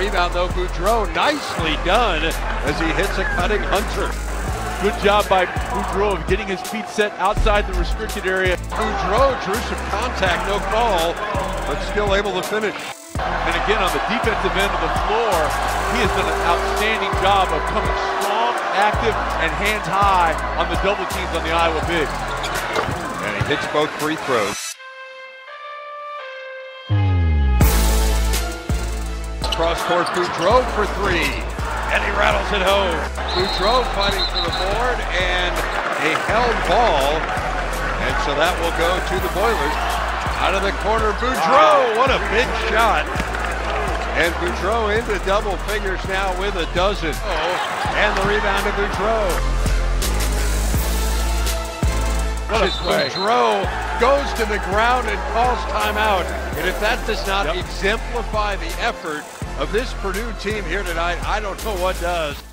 Rebound, though, Boudreaux nicely done as he hits a cutting Hunter. Good job by Boudreaux of getting his feet set outside the restricted area. Boudreaux drew some contact, no call, but still able to finish. And again, on the defensive end of the floor, he has done an outstanding job of coming strong, active, and hands high on the double teams on the Iowa big. And he hits both free throws. Cross court, Boudreaux for three. And he rattles it home. Boudreaux fighting for the board and a held ball. And so that will go to the Boilers. Out of the corner, Boudreaux. What a big shot. And Boudreaux into double figures now with a dozen. Oh, and the rebound to Boudreaux. What a As play. Boudreaux goes to the ground and calls timeout. And if that does not Yep. exemplify the effort of this Purdue team here tonight, I don't know what does.